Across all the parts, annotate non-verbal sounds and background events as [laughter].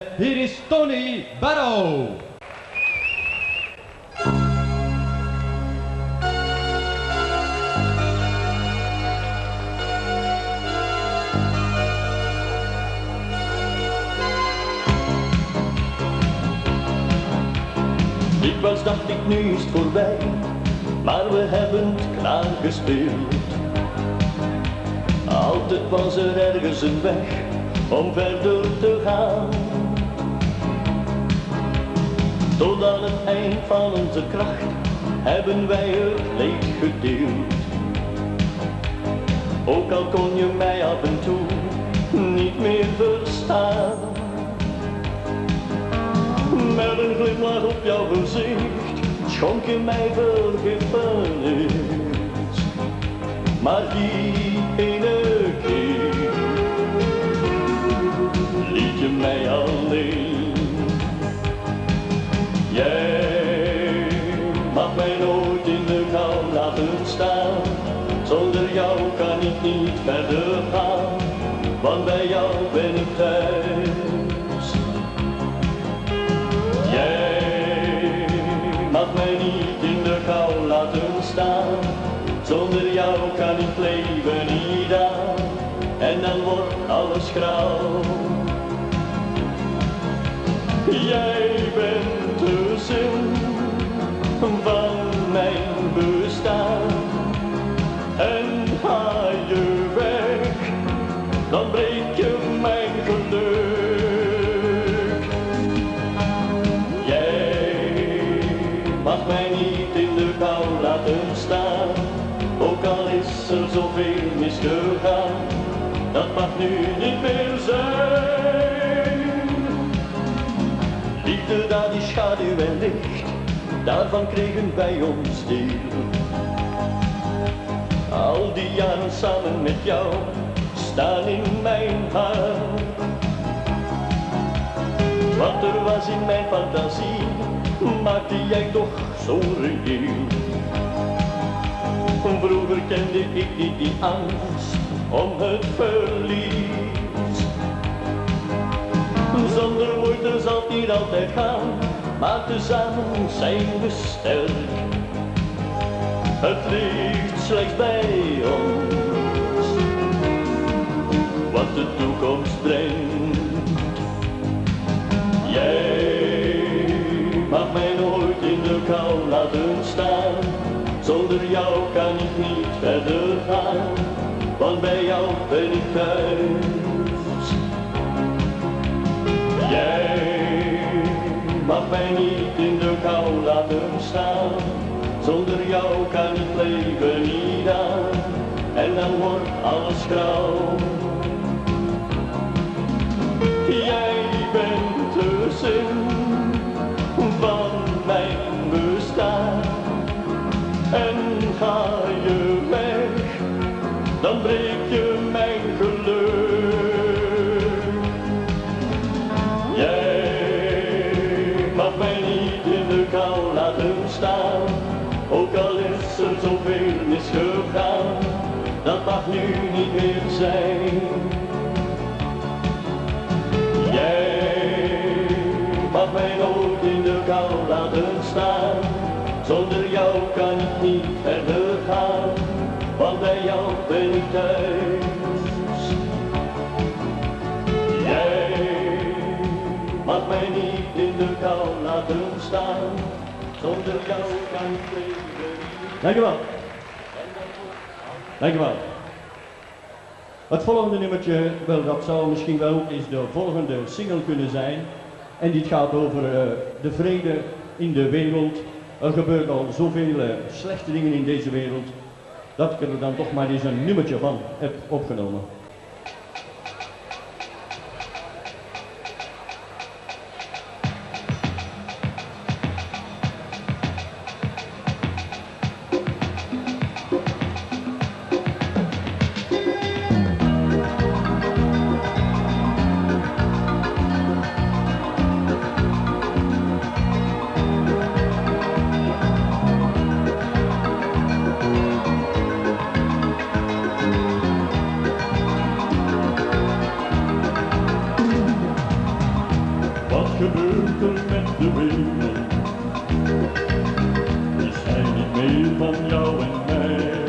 Hier is Tony Barrow. Dikwijls dacht ik nu is het voorbij, maar we hebben het klaar gespeeld. Altijd was er ergens een weg om verder te gaan. Tot aan het eind van onze kracht hebben wij het leed gedeeld. Ook al kon je mij af en toe niet meer verstaan. Met een glimlach op jouw gezicht schonk je mij vergiffenis. Maar die ene niet verder gaan, want bij jou ben ik thuis. Nu niet meer zijn. Liefde daar die schaduw en licht, daarvan kregen wij ons deel. Al die jaren samen met jou staan in mijn hart. Wat er was in mijn fantasie, maakte jij toch zo reëel. Vroeger kende ik niet die angst om het verlies. Altijd gaan, maar tezamen zijn we sterk. Het ligt slechts bij ons, wat de toekomst brengt. Jij mag mij nooit in de kou laten staan. Zonder jou kan ik niet verder gaan, want bij jou ben ik thuis. thou zijn. Jij mag mij nooit in de kou laten staan. Zonder jou kan ik niet verder gaan, want bij jou ben ik thuis. Jij mag mij niet in de kou laten staan. Zonder jou kan ik leven. Dankjewel. Dankjewel. Het volgende nummertje, wel, dat zou misschien wel ook eens de volgende single kunnen zijn. En dit gaat over eh, de vrede in de wereld. Er gebeuren al zoveel eh, slechte dingen in deze wereld, dat ik er dan toch maar eens een nummertje van heb opgenomen. gebeurt er met de wereld? Is hij niet meer van jou en mij.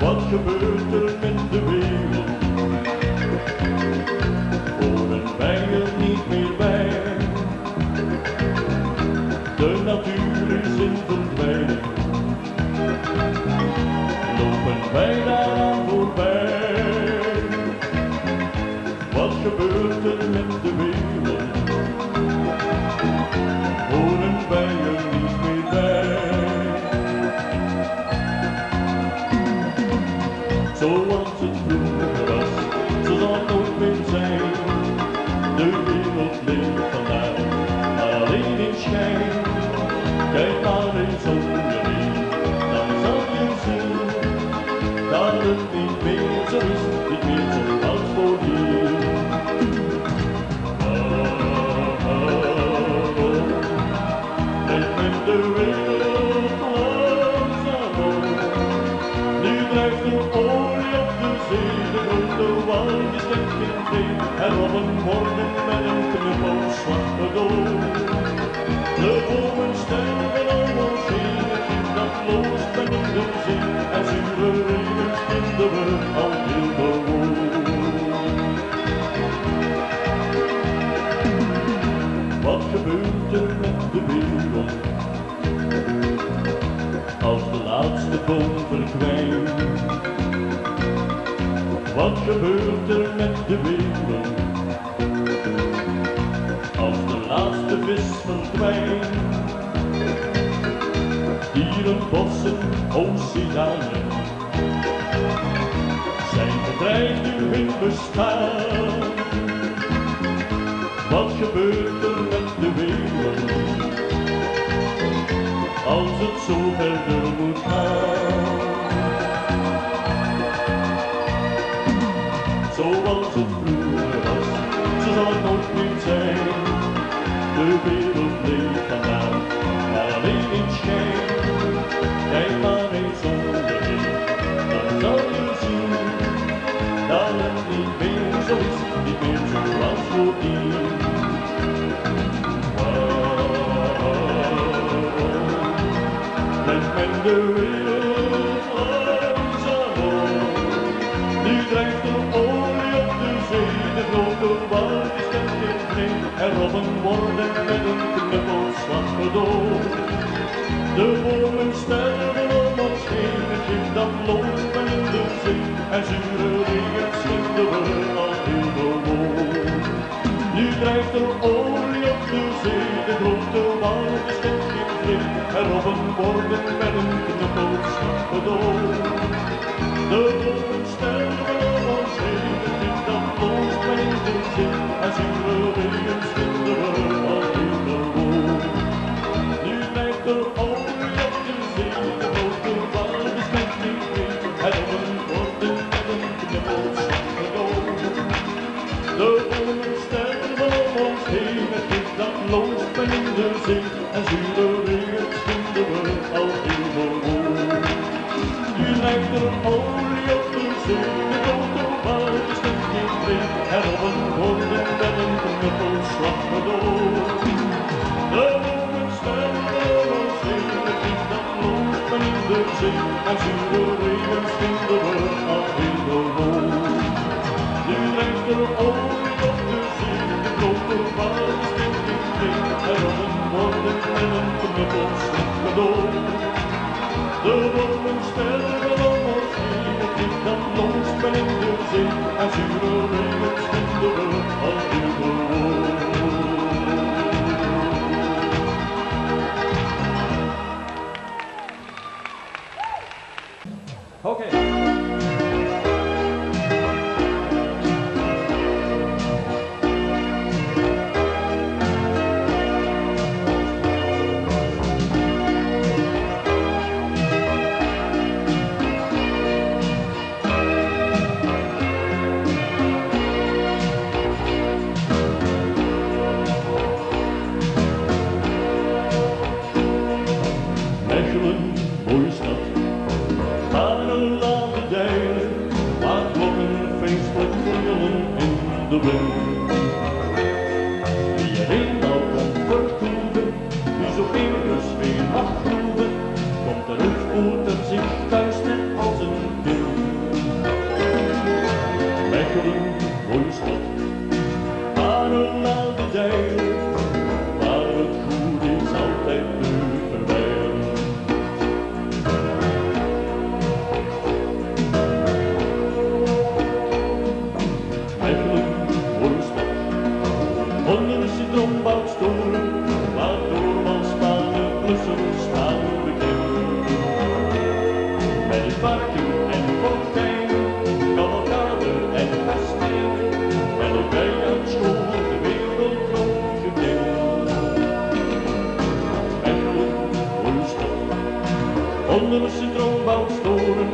Wat gebeurt er met de wereld? Horen wij er niet meer bij? De natuur is in verdwijning. Lopen wij daaraan voorbij? Wat gebeurt er En robben worden met een knuppelslag gedood. De bomen sterven om ons heen, dat loost met in de zee. En zure regens vinden we al heel gewoon. Wat gebeurt er met de wereld? Als de laatste boom verdwijnt. Wat gebeurt er met de wereld? Als de laatste vis verdwijnt. Dieren, bossen, oceanen zijn bedreigd in hun bestaan. Wat gebeurt er met de wereld? als het zo verder moet gaan. De wereld langzaam om. Nu drijft de olie op de zee, de grote wal is weg in zee. En robben worden met een knuppelslag gedood. De bomen sterven om ons heen, het dat loopt in de zee. En zure regens vinden we al heel gewoon. Nu drijft er olie op de zee, de grote En robben worden met een knuppelslag gedood. De bomen sterven om ons heen, het schip dat in de zee. En zure regens vinden we al heel gewoon. Nu drijft er olie op de zee, de grote wal is weg in zee. En robben worden met een knuppelslag gedood. De bomen sterven om ons heen, het schip dat loopt men in de zee. En zure er olie op de zee, de in zee. En met een knuppelslag gedood. De bomen sterven om ons heen, het schip dat loopt men in de zee. En loopt men in de zee. moeder zit thuis net als een pil. Mechelen, mooie stad, aan een oude dijk, waar het goed is altijd te verwijden. Mechelen, mooie stad, onder de citroenbouwstoel. Oberstdorn,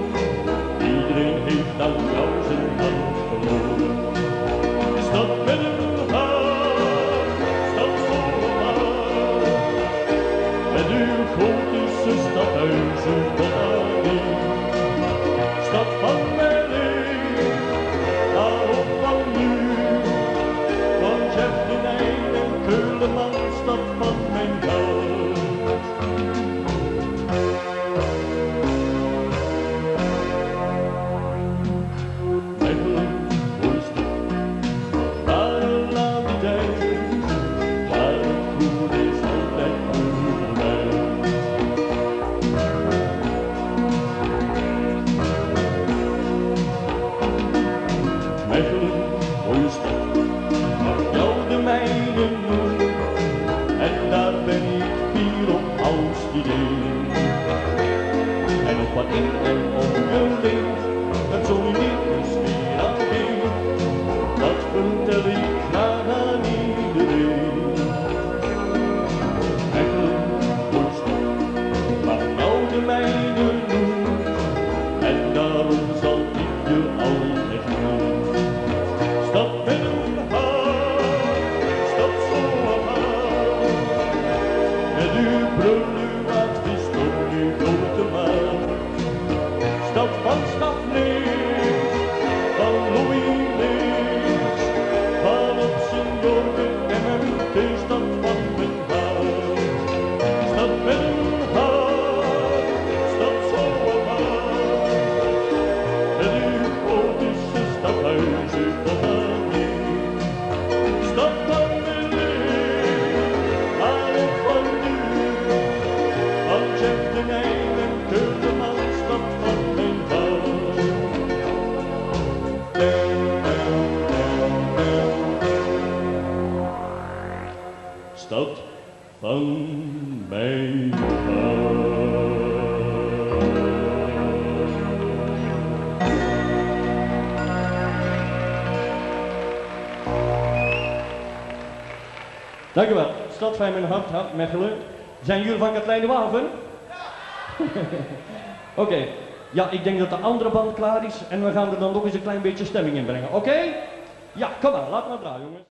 die den Hintern idee. En nog wat in en ongelinkt, het Dank Stad van mijn hart, hart Mechelen. Zijn jullie van Katlijne Waven? Ja! [laughs] Oké. Ja, ik denk dat de andere band klaar is en we gaan er dan nog eens een klein beetje stemming in brengen. Oké? Ja, kom maar. Laat maar draaien, jongens.